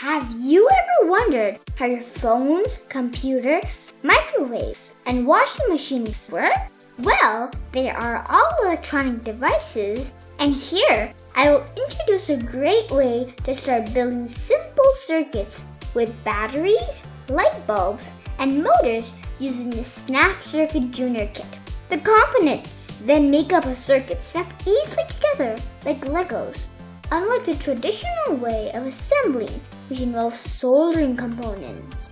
Have you ever wondered how your phones, computers, microwaves, and washing machines work? Well, they are all electronic devices, and here I will introduce a great way to start building simple circuits with batteries, light bulbs, and motors using the Snap Circuit Junior Kit. The components then make up a circuit stacked easily together like Legos, unlike the traditional way of assembling, which involves soldering components.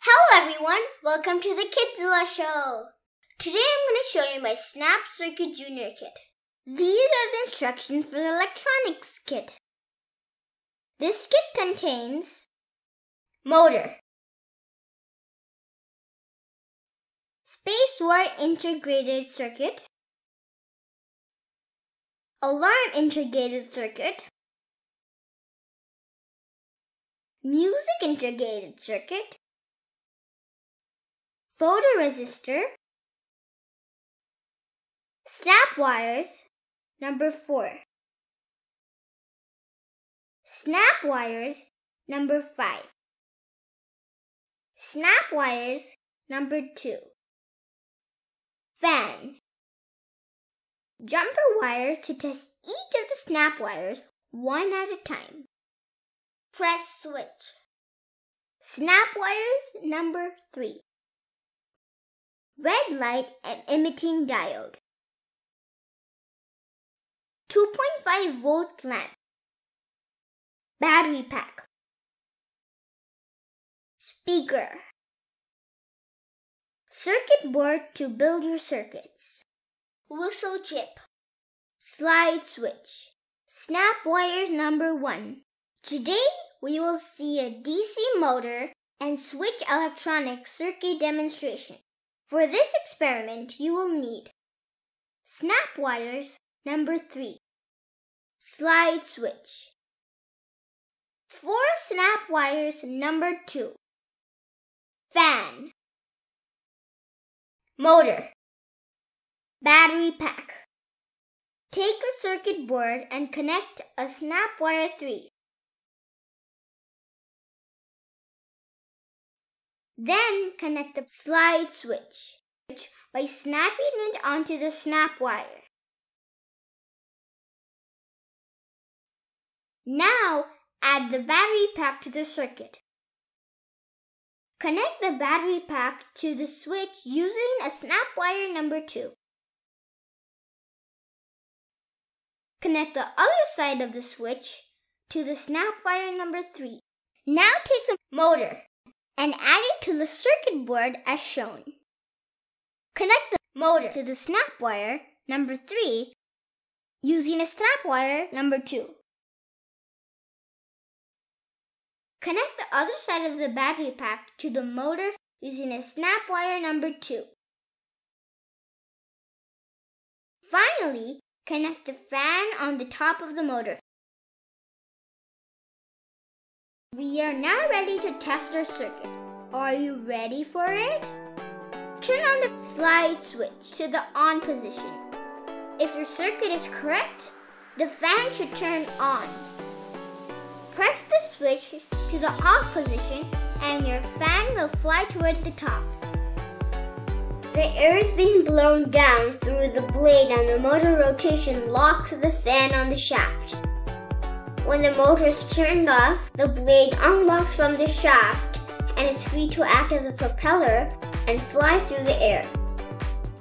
Hello everyone, welcome to the Kidzilla Show. Today I'm going to show you my Snap Circuit Junior Kit. These are the instructions for the electronics kit. This kit contains motor, Space War integrated circuit, alarm integrated circuit, music integrated circuit, photoresistor, snap wires, number 4. Snap wires, number 5. Snap wires, number 2. Fan. Jumper wires to test each of the snap wires one at a time. Press switch. Snap wires number 3. Red light and emitting diode. 2.5 volt lamp. Battery pack. Speaker. Circuit board to build your circuits. Whistle chip. Slide switch. Snap wires number one. Today we will see a DC motor and switch electronic circuit demonstration. For this experiment you will need snap wires number three. Slide switch. Four snap wires number two. Fan. Motor. Battery pack. Take a circuit board and connect a snap wire 3. Then connect the slide switch by snapping it onto the snap wire. Now add the battery pack to the circuit. Connect the battery pack to the switch using a snap wire number 2. Connect the other side of the switch to the snap wire number 3. Now take the motor and add it to the circuit board as shown. Connect the motor to the snap wire number 3 using a snap wire number 2. Connect the other side of the battery pack to the motor using a snap wire number 2. Finally, connect the fan on the top of the motor. We are now ready to test our circuit. Are you ready for it? Turn on the slide switch to the on position. If your circuit is correct, the fan should turn on. Press the switch to the off position and your fan will fly towards the top. The air is being blown down through the blade and the motor rotation locks the fan on the shaft. When the motor is turned off, the blade unlocks from the shaft and is free to act as a propeller and fly through the air.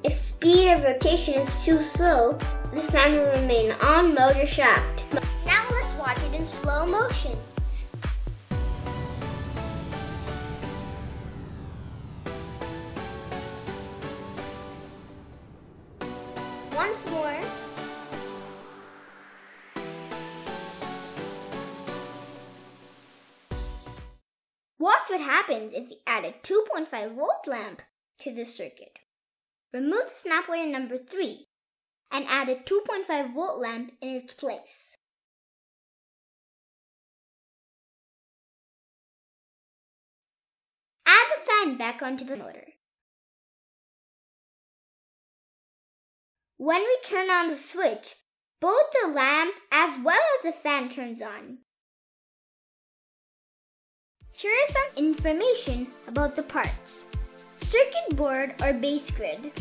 If speed of rotation is too slow, the fan will remain on motor shaft. Now let's watch it in slow motion. Once more. Watch what happens if we add a 2.5 volt lamp to the circuit. Remove the snap wire number 3 and add a 2.5 volt lamp in its place. Add the fan back onto the motor. When we turn on the switch, Both the lamp as well as the fan turns on. Here is some information about the parts. Circuit board or base grid.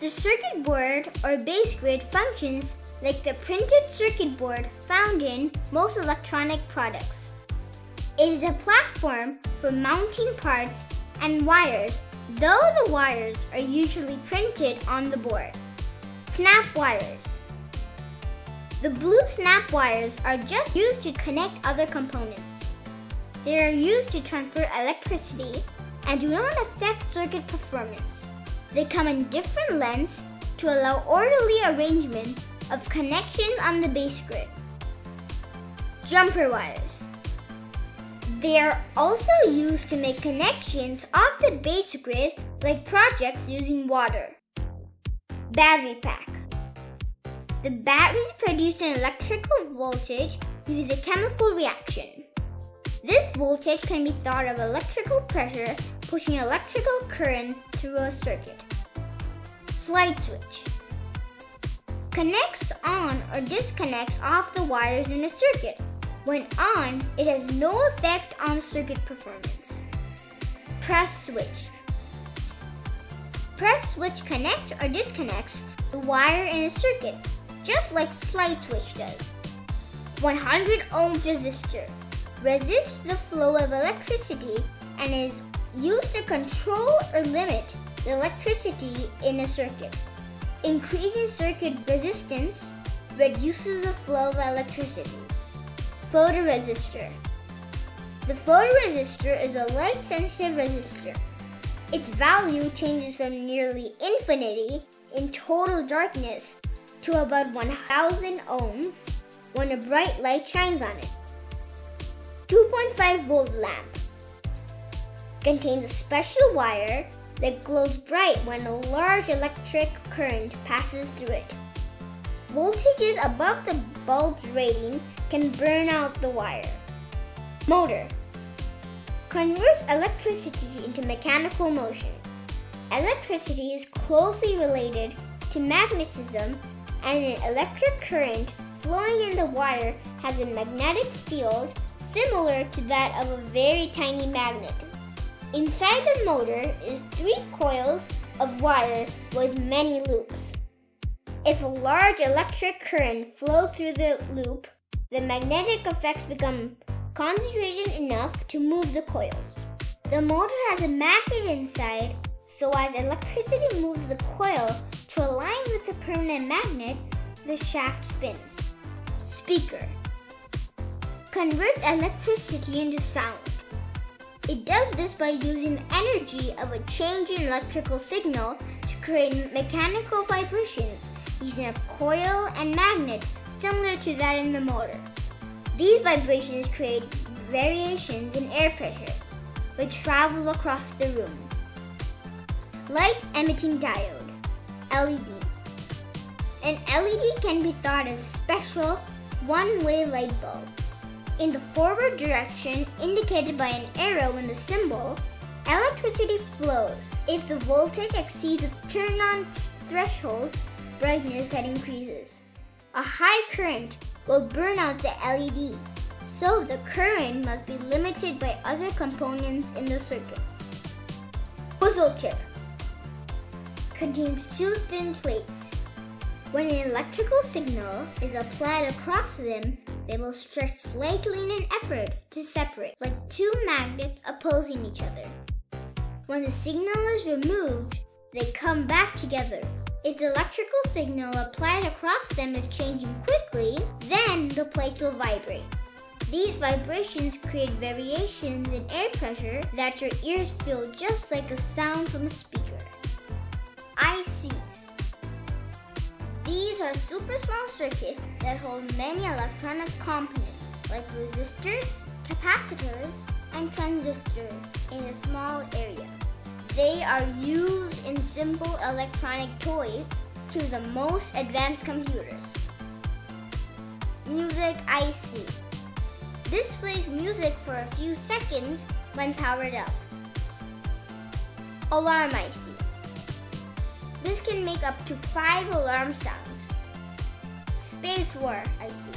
The circuit board or base grid functions like the printed circuit board found in most electronic products. It is a platform for mounting parts and wires, though the wires are usually printed on the board. Snap wires. The blue snap wires are just used to connect other components. They are used to transfer electricity and do not affect circuit performance. They come in different lengths to allow orderly arrangement of connections on the base grid. Jumper wires. They are also used to make connections off the base grid like projects using water. Battery pack. The batteries produce an electrical voltage through the chemical reaction. This voltage can be thought of electrical pressure pushing electrical current through a circuit. Slide switch connects on or disconnects off the wires in a circuit. When on, it has no effect on circuit performance. Press switch. Press switch connects or disconnects the wire in a circuit, just like slide switch does. 100 ohms resistor resists the flow of electricity and is used to control or limit the electricity in a circuit. Increasing circuit resistance reduces the flow of electricity. Photoresistor. The photoresistor is a light sensitive resistor. Its value changes from nearly infinity in total darkness to about 1000 ohms when a bright light shines on it. 2.5 volt lamp contains a special wire that glows bright when a large electric current passes through it. Voltages above the bulb's rating can burn out the wire. Motor converts electricity into mechanical motion. Electricity is closely related to magnetism, and an electric current flowing in the wire has a magnetic field similar to that of a very tiny magnet. Inside the motor is three coils of wire with many loops. If a large electric current flows through the loop, the magnetic effects become concentrated enough to move the coils. The motor has a magnet inside, so as electricity moves the coil to align with the permanent magnet, the shaft spins. Speaker converts electricity into sound. It does this by using the energy of a changing electrical signal to create mechanical vibrations using a coil and magnet similar to that in the motor. These vibrations create variations in air pressure, which travels across the room. Light emitting diode, LED. An LED can be thought as a special one-way light bulb in the forward direction indicated by an arrow in the symbol, electricity flows if the voltage exceeds the turn on threshold brightness that increases. A high current will burn out the LED, so the current must be limited by other components in the circuit. Whistle chip contains two thin plates. When an electrical signal is applied across them, they will stretch slightly in an effort to separate, like two magnets opposing each other. When the signal is removed, they come back together. If the electrical signal applied across them is changing quickly, then the plates will vibrate. These vibrations create variations in air pressure that your ears feel just like a sound from a speaker. ICs these are super small circuits that hold many electronic components like resistors, capacitors, and transistors in a small area. They are used in simple electronic toys to the most advanced computers. Music IC. This plays music for a few seconds when powered up. Alarm IC. This can make up to five alarm sounds. Space War, IC.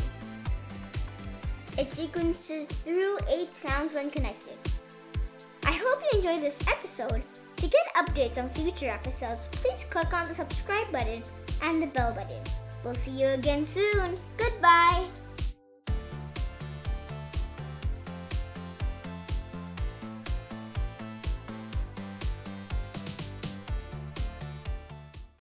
It sequences through eight sounds when connected. I hope you enjoyed this episode. To get updates on future episodes, please click on the subscribe button and the bell button. We'll see you again soon. Goodbye.